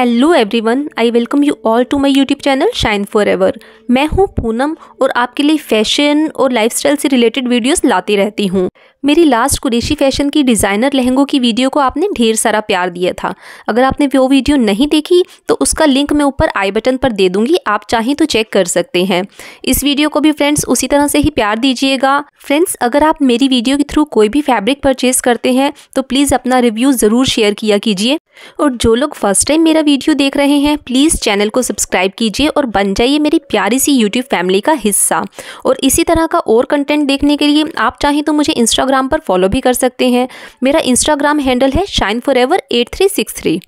Hello everyone I welcome you all to my YouTube channel shine for ever मैं हूँ पूनम और आपके लिए फ़ैशन और लाइफस्टाइल से रिलेटेड वीडियोस लाती रहती हूँ। मेरी लास्ट कुरेशी फ़ैशन की डिज़ाइनर लहंगों की वीडियो को आपने ढेर सारा प्यार दिया था। अगर आपने वो वीडियो नहीं देखी तो उसका लिंक मैं ऊपर आई बटन पर दे दूँगी, आप चाहें तो चेक कर सकते हैं। इस वीडियो को भी फ्रेंड्स उसी तरह से ही प्यार दीजिएगा। फ्रेंड्स अगर आप मेरी वीडियो के थ्रू कोई भी फैब्रिक परचेज करते हैं तो प्लीज़ अपना रिव्यू ज़रूर शेयर किया कीजिए। और जो लोग फ़र्स्ट टाइम मेरा वीडियो देख रहे हैं प्लीज़ चैनल को सब्सक्राइब कीजिए और बन जाइए मेरी प्यारी सी यूट्यूब फैमिली का हिस्सा। और इसी तरह का और कंटेंट देखने के लिए, आप चाहें तो मुझे इंस्टाग्राम पर फॉलो भी कर सकते हैं। मेरा इंस्टाग्राम हैंडल है shine for ever at three six three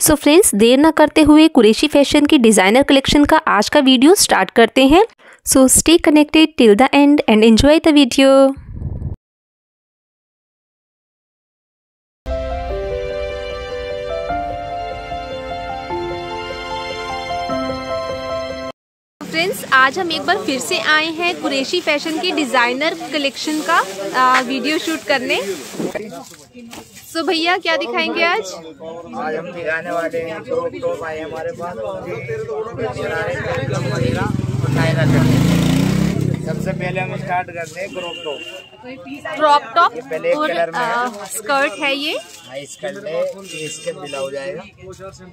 so friends देर ना करते हुए कुरेशी फ़ैशन की डिज़ाइनर कलेक्शन का आज का वीडियो स्टार्ट करते हैं। So stay connected till the end and enjoy the video friends आज हम एक बार फिर से आए हैं कुरेशी फ़ैशन की डिज़ाइनर कलेक्शन का आ, वीडियो शूट करने। सो so, भैया क्या दिखाएँगे आज? आज हम दिखाने वाले हैं दो टॉप आए हमारे पास। सबसे पहले हम स्टार्ट करते हैं क्रॉप टॉप क्रॉप टॉप और है। स्कर्ट है ये। हाँ, इसका ये इसके ब्लाउज आएगा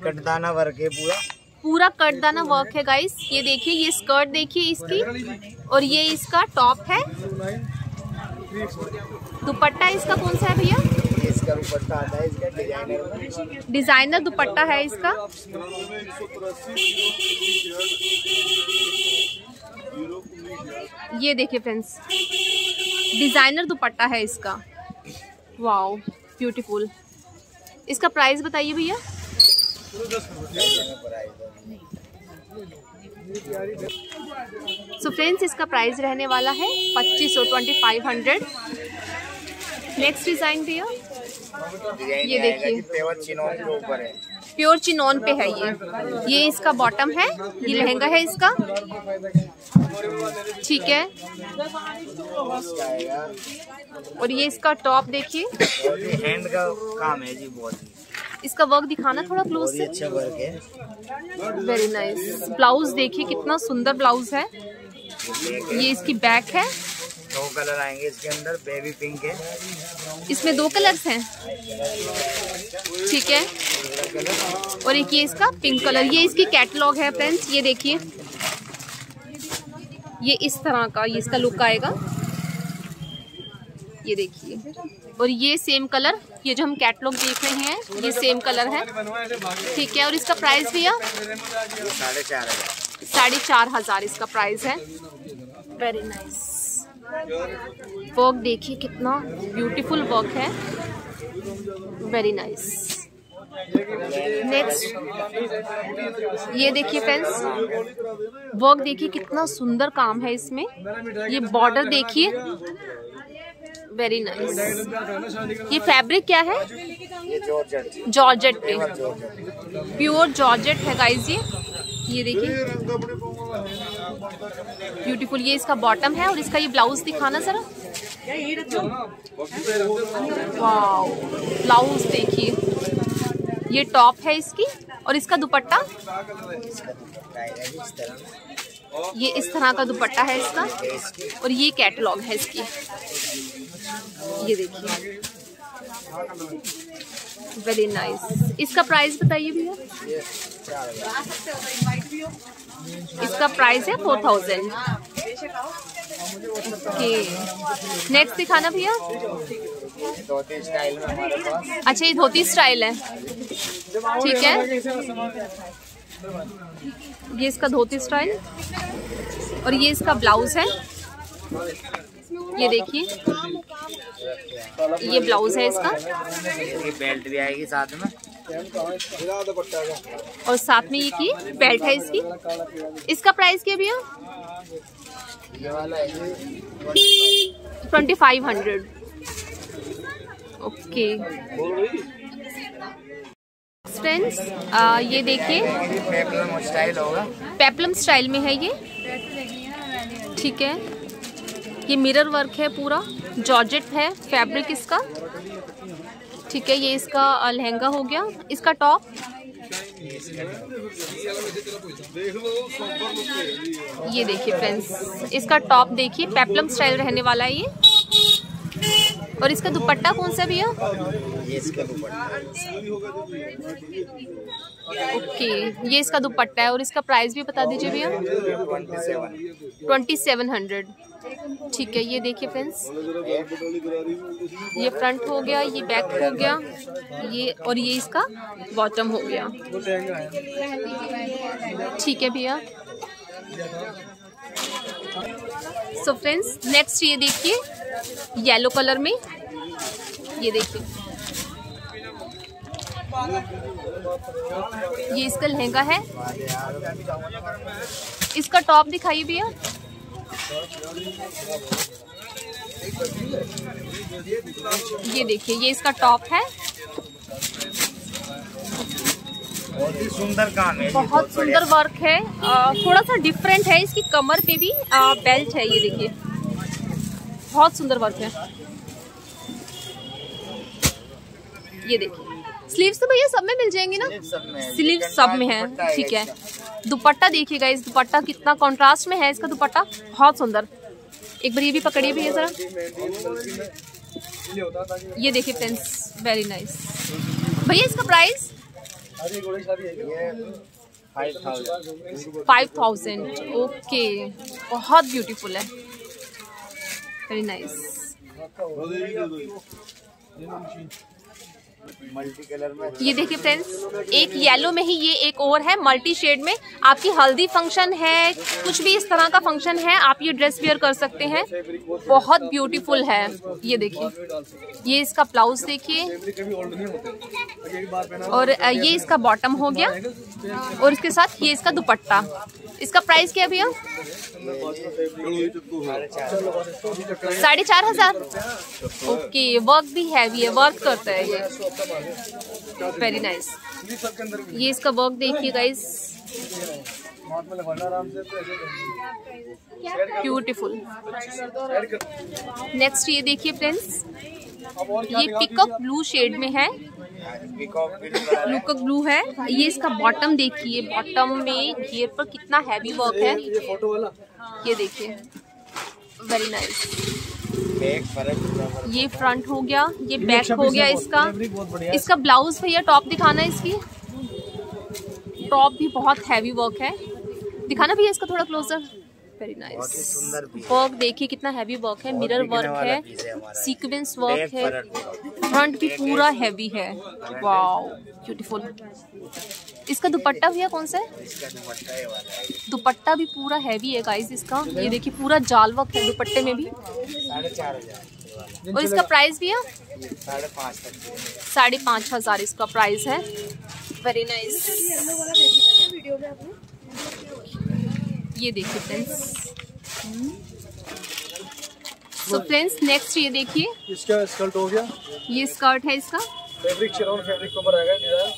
कटदाना वर्क है पूरा। पूरा कटदाना वर्क है गाइस ये देखिए ये स्कर्ट देखिए इसकी। और ये इसका टॉप है। दुपट्टा इसका कौन सा है भैया? इसका दुपट्टा आता है इसका डिज़ाइनर डिज़ाइनर दुपट्टा है इसका। ये देखिए फ्रेंड्स डिज़ाइनर दुपट्टा है इसका। वाओ ब्यूटीफुल इसका प्राइस बताइए भैया। सो फ्रेंड्स इसका प्राइस रहने वाला है पच्चीस सौ twenty five hundred next design भैया ये देखिए। कि पेवर चिनोन के ऊपर है। प्योर चिनॉन पे है ये। ये इसका बॉटम है। ये लहंगा है इसका। ठीक है। और ये इसका टॉप देखिए। हैंड का काम है जी बहुत। ही इसका वर्क दिखाना थोड़ा क्लोज से। अच्छा वर्क है। वेरी नाइस ब्लाउज देखिए कितना सुंदर ब्लाउज है। ये इसकी बैक है। दो कलर आएँगे इसके अंदर बेबी पिंक है। इसमें दो कलर्स हैं। ठीक है। और एक ये इसका पिंक कलर ये इसकी कैटलॉग है फ्रेंड्स ये देखिए। ये इस तरह का ये इसका लुक आएगा। ये देखिए। और ये सेम कलर ये जो हम कैटलॉग देख रहे हैं, ये सेम कलर है। ठीक है, और इसका प्राइस भैया? साढ़े चार हज़ार। साढ़े चार हज़ार इसका प्राइस है। वेरी नाइस वर्क देखिए कितना ब्यूटीफुल वर्क है। वेरी नाइस नेक्स्ट ये देखिए फ्रेंड्स वर्क देखिए कितना सुंदर काम है इसमें। ये बॉर्डर देखिए। वेरी नाइस ये फैब्रिक क्या है? ये जॉर्जेट जॉर्जेट पे प्योर जॉर्जेट है गाइस ये। ये देखिए। ब्यूटीफुल ये इसका बॉटम है और इसका ये ब्लाउज दिखाना जरा। वाओ ब्लाउज देखिए। ये टॉप है इसकी और इसका दुपट्टा? इसका दुपट्टा आएगा जी इस तरह ये इस तरह का दुपट्टा है इसका। और ये कैटलॉग है इसकी। ये देखिए। वेरी नाइस इसका प्राइस बताइए भैया। इसका प्राइस है फोर थाउज़ेंड ओके नेक्स्ट दिखाना भैया। अच्छा ये धोती स्टाइल है। ठीक है। ये इसका धोती स्टाइल और ये इसका ब्लाउज है। ये देखिए। ये ब्लाउज है इसका? ये बेल्ट भी आएगी साथ में। और साथ में ये की बेल्ट है इसकी? इसका प्राइस क्या भैया? है twenty five hundred. Okay. Friends ये देखिए। पेपलम स्टाइल होगा। पेपलम स्टाइल में है ये। ठीक है। ये मिरर वर्क है पूरा। जॉर्जेट है फैब्रिक इसका। ठीक है ये इसका लहंगा हो गया। इसका टॉप। ये देखिए फ्रेंड्स इसका टॉप देखिए पेप्लम स्टाइल रहने वाला है ये। और इसका दुपट्टा कौन सा भैया? ओके ये इसका दुपट्टा है और इसका प्राइस भी बता दीजिए भैया। Twenty seven hundred. ठीक है, ये देखिए फ्रेंड्स ये फ्रंट हो गया, ये बैक हो गया, ये और ये इसका बॉटम हो गया। ठीक है भैया। सो फ्रेंड्स नेक्स्ट ये देखिए येलो कलर में, ये देखिए। ये इसका लहंगा है। इसका टॉप दिखाइए भैया। ये देखिए ये इसका टॉप है। बहुत ही सुंदर काम है बहुत सुंदर वर्क है। थोड़ा सा डिफरेंट है इसकी कमर पे भी बेल्ट है ये देखिए। बहुत सुंदर वर्क है। ये देखिए। स्लीव्स तो भैया सब में मिल जाएँगे ना? स्लीव सब में है। ठीक है। दुपट्टा देखिएगा इस दुपट्टा कितना कॉन्ट्रास्ट में है इसका दुपट्टा। बहुत सुंदर। एक बार ये भी पकड़िए भैया जरा। ये देखिए फ्रेंड्स वेरी नाइस भैया, इसका प्राइस फाइव थाउज़ेंड ओके बहुत ब्यूटीफुल है। वेरी नाइस मल्टी कलर में ये देखिए फ्रेंड्स एक येलो में ही ये एक और है मल्टी शेड में। आपकी हल्दी फ़ंक्शन है, कुछ भी इस तरह का फ़ंक्शन है, आप ये ड्रेस वेयर कर सकते हैं। बहुत ब्यूटीफुल है। ये देखिए, ये इसका ब्लाउज देखिए। और ये इसका बॉटम हो गया। और इसके साथ ये इसका दुपट्टा। इसका प्राइस क्या भैया? साढ़े चार हज़ार। ओके वर्क भी हैवी है वर्क करता है ये। वेरी नाइस ये इसका वर्क देखिए गाइस ब्यूटीफुल नेक्स्ट ये देखिए फ्रेंड्स ये पिकअप ब्लू शेड में है। है लुकअप ब्लू है। ये इसका बॉटम देखिए। बॉटम में घेर पर कितना हैवी वर्क है। ये देखिए। वेरी नाइस ये फ्रंट हो। गया। ये बैक हो गया इसका। इसका ब्लाउज भैया टॉप दिखाना है इसकी। टॉप भी बहुत हैवी वर्क है। दिखाना भैया इसका थोड़ा क्लोजर वेरी नाइस सुंदर देखिए कितना हैवी वर्क है मिरर वर्क है है। सीक्वेंस वर्क है। फ्रंट भी पूरा हैवी है। वाओ ब्यूटीफुल इसका दुपट्टा भैया कौन सा? है दुपट्टा ये वाला है। दुपट्टा भी पूरा हैवी है गाइस इसका। ये देखिए पूरा जाल वर्क है दुपट्टे में भी। और इसका प्राइस भैया साढ़े पाँच है। साढ़े पाँच हज़ार इसका प्राइस है। वेरी नाइस ये देखिए फ्रेंड्स। सो फ्रेंड्स नेक्स्ट ये देखिए। इसका स्कर्ट हो गया। ये स्कर्ट है इसका। फैब्रिक शेरॉन फैब्रिक के ऊपर आएगा डिज़ाइन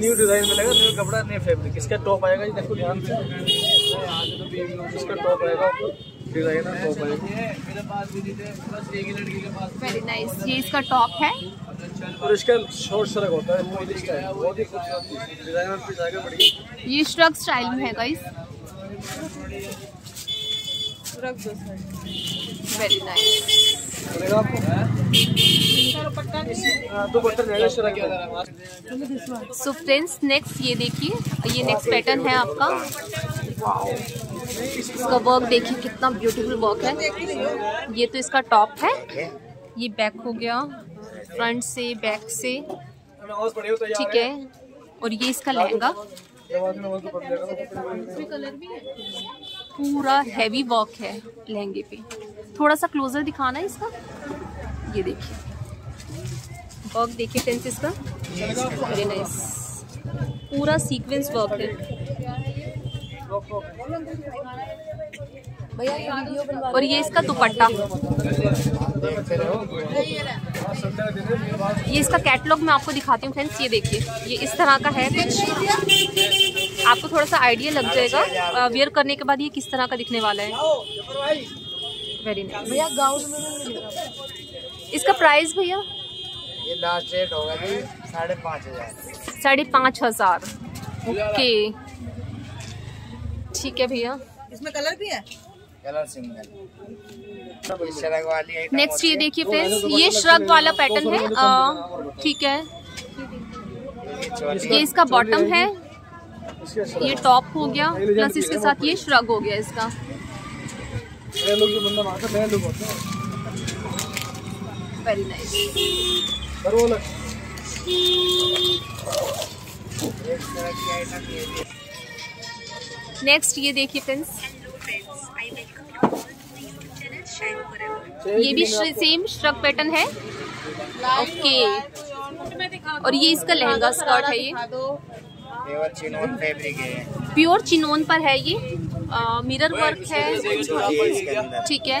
न्यू डिज़ाइन मिलेगा न्यू कपड़ा न्यू फैब्रिक इसका टॉप आएगा ये देखो ध्यान से। इसका टॉप आएगा डिज़ाइनर टॉप आएगा। वेरी नाइस ये इसका टॉप है। और इसका शॉर्ट सरक होता है बहुत ही खूबसूरत। बढ़िया। ये श्रग स्टाइल में है गाइस दो सो फ्रेंड्स नेक्स्ट ये देखिए ये नेक्स्ट पैटर्न है आपका। इसका वर्क देखिए कितना ब्यूटीफुल वर्क है। ये तो इसका टॉप है। ये बैक हो गया फ्रंट से बैक से। तो ठीक है। और ये इसका लहंगा। पूरा हैवी वर्क है लहंगे पे। थोड़ा सा क्लोजर दिखाना है इसका? ये देखिए। वर्क देखिए फ्रेंड्स इसका। वेरी नाइस पूरा सीक्वेंस वर्क है। और ये इसका दुपट्टा। ये इसका कैटलॉग मैं आपको दिखाती हूँ फ्रेंड्स ये देखिए। ये इस तरह का है कुछ। आपको थोड़ा सा आइडिया लग जाएगा वेयर करने के बाद ये किस तरह का दिखने वाला है। वेरी नाइस भैया गाउन इसका प्राइस भैया? ये लास्ट रेट होगा जी साढ़े पाँच हज़ार। साढ़े पाँच हज़ार। ओके ठीक है भैया। इसमें कलर भी है? Colour single. नेक्स्ट ये देखिए फ्रेंड्स ये श्रग वाला पैटर्न है। ठीक है। ये इसका बॉटम है। ये टॉप हो गया प्लस इसके साथ ये श्रग हो गया इसका। वेरी नाइस नेक्स्ट ये देखिए फ्रेंड्स ये भी सेम श्रग पैटर्न है। ओके और ये इसका लहंगा स्कर्ट है ये। प्योर चिनोन पर है ये। मिरर वर्क है। ठीक है।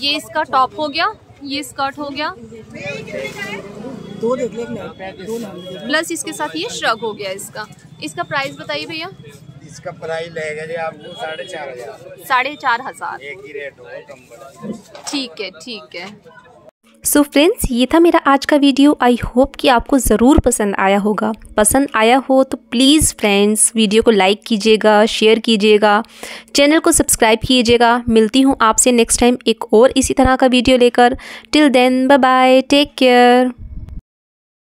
ये इसका टॉप हो गया। ये स्कर्ट हो गया। दो देख ले प्लस इसके साथ ये श्रग हो गया इसका। इसका प्राइस बताइए भैया। इसका प्राइस लगेगा जी आपको साढ़े चार हज़ार। साढ़े चार हज़ार। एक ही रेट होगा कम ठीक है ठीक है। सो so फ्रेंड्स ये था मेरा आज का वीडियो। आई होप कि आपको ज़रूर पसंद आया होगा। पसंद आया हो तो प्लीज़ फ्रेंड्स वीडियो को लाइक कीजिएगा शेयर कीजिएगा चैनल को सब्सक्राइब कीजिएगा। मिलती हूँ आपसे नेक्स्ट टाइम एक और इसी तरह का वीडियो लेकर। Till then bye bye take care